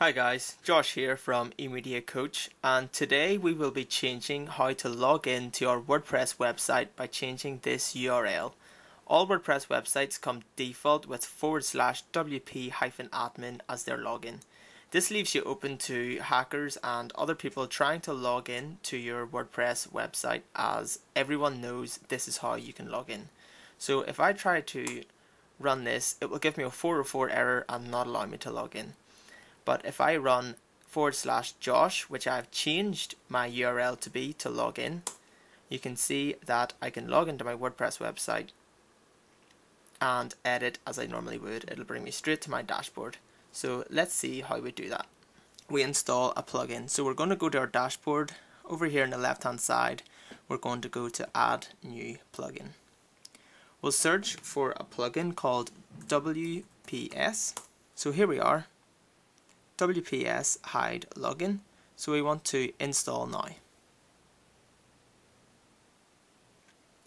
Hi guys, Josh here from eMedia Coach and today we will be changing how to log in to our WordPress website by changing this URL. All WordPress websites come default with forward slash wp admin as their login. This leaves you open to hackers and other people trying to log in to your WordPress website as everyone knows this is how you can log in. So if I try to run this, it will give me a 404 error and not allow me to log in. But if I run forward slash Josh, which I've changed my URL to be to log in, you can see that I can log into my WordPress website and edit as I normally would. It'll bring me straight to my dashboard. So let's see how we do that. We install a plugin. So we're going to go to our dashboard. Over here on the left hand side, we're going to go to add new plugin. We'll search for a plugin called WPS. So here we are. WPS hide login. So we want to install now.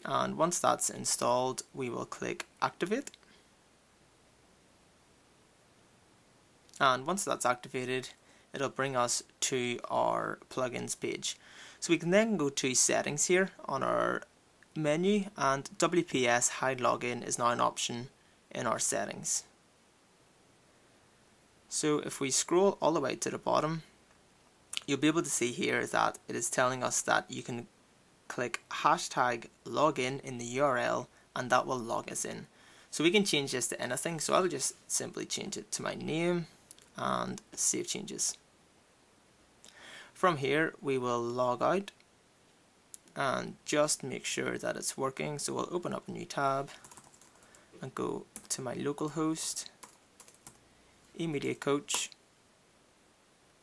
And once that's installed, we will click activate. And once that's activated, it'll bring us to our plugins page. So we can then go to settings here on our menu and WPS hide login is now an option in our settings. So if we scroll all the way to the bottom, you'll be able to see here that it is telling us that you can click hashtag login in the URL and that will log us in. So we can change this to anything. So I'll just simply change it to my name and save changes. From here we will log out and just make sure that it's working. So we'll open up a new tab and go to my local host eMedia Coach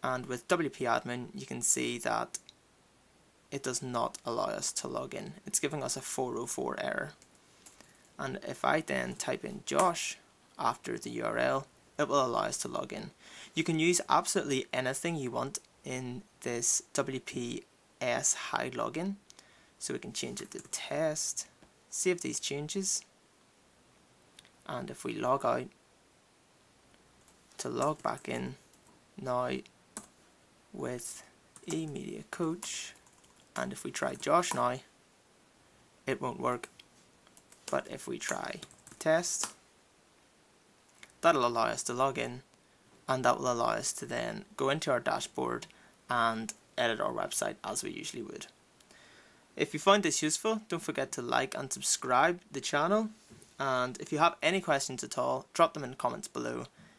and with WP Admin you can see that it does not allow us to log in. It's giving us a 404 error. And if I then type in Josh after the URL, it will allow us to log in. You can use absolutely anything you want in this WPS hide login. So we can change it to test, save these changes, and if we log out, to log back in now with eMedia Coach and if we try Josh now it won't work. But if we try test that'll allow us to log in and that will allow us to then go into our dashboard and edit our website as we usually would. If you find this useful don't forget to like and subscribe the channel. And if you have any questions at all drop them in the comments below